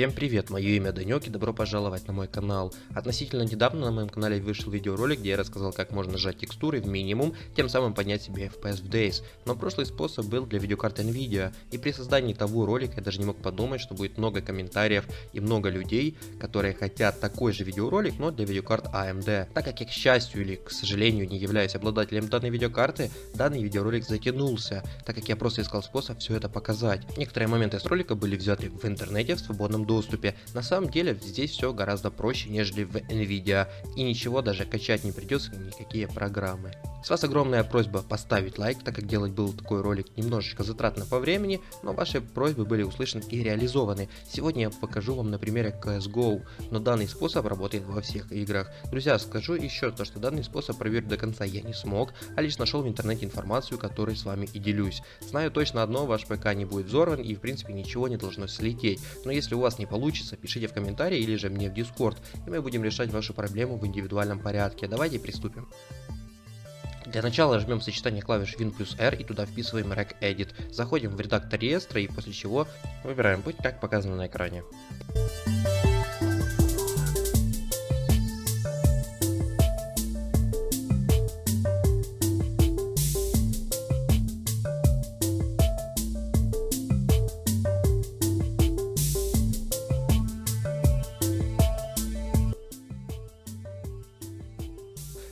Всем привет, мое имя Данек и добро пожаловать на мой канал. Относительно недавно на моем канале вышел видеоролик, где я рассказал, как можно сжать текстуры в минимум, тем самым поднять себе FPS в Days. Но прошлый способ был для видеокарты Nvidia, и при создании того ролика я даже не мог подумать, что будет много комментариев и много людей, которые хотят такой же видеоролик, но для видеокарт AMD. Так как я, к счастью или к сожалению, не являюсь обладателем данной видеокарты, данный видеоролик затянулся, так как я просто искал способ все это показать. Некоторые моменты с ролика были взяты в интернете в свободном свободном доступе. На самом деле здесь все гораздо проще, нежели в Nvidia, и ничего даже качать не придется, никакие программы. С вас огромная просьба поставить лайк, так как делать был такой ролик немножечко затратно по времени, но ваши просьбы были услышаны и реализованы. Сегодня я покажу вам на примере CSGO, но данный способ работает во всех играх. Друзья, скажу еще то, что данный способ проверить до конца я не смог, а лишь нашел в интернете информацию, которой с вами и делюсь. Знаю точно одно, ваш ПК не будет взорван и в принципе ничего не должно слететь, но если у вас не получится, пишите в комментарии или же мне в Discord, и мы будем решать вашу проблему в индивидуальном порядке. Давайте приступим. Для начала жмем сочетание клавиш Win плюс R и туда вписываем Rec Edit. Заходим в редактор реестра и после чего выбираем путь, как показано на экране.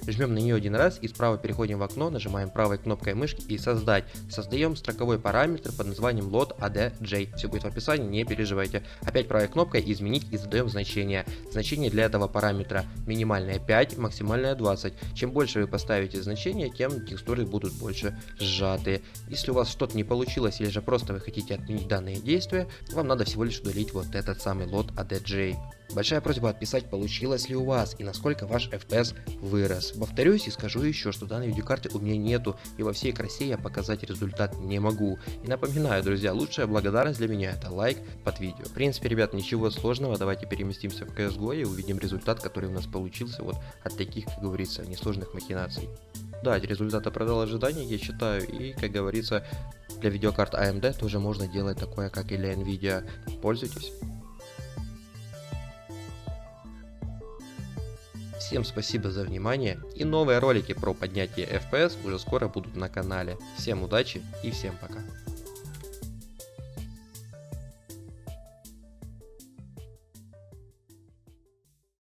Жмем на нее один раз и справа переходим в окно, нажимаем правой кнопкой мышки и создать. Создаем строковой параметр под названием load adj. Все будет в описании, не переживайте. Опять правой кнопкой изменить и задаем значение. Значение для этого параметра минимальное 5, максимальное 20. Чем больше вы поставите значение, тем текстуры будут больше сжатые. Если у вас что-то не получилось или же просто вы хотите отменить данные действия, вам надо всего лишь удалить вот этот самый load adj. Большая просьба отписать, получилось ли у вас и насколько ваш FPS вырос. Повторюсь и скажу еще, что данной видеокарты у меня нету и во всей красе я показать результат не могу. И напоминаю, друзья, лучшая благодарность для меня это лайк под видео. В принципе, ребят, ничего сложного, давайте переместимся в CSGO и увидим результат, который у нас получился вот от таких, как говорится, несложных махинаций. Да, результат оправдал ожидания, я считаю, и, как говорится, для видеокарт AMD тоже можно делать такое, как и для Nvidia. Пользуйтесь. Всем спасибо за внимание и новые ролики про поднятие FPS уже скоро будут на канале. Всем удачи и всем пока.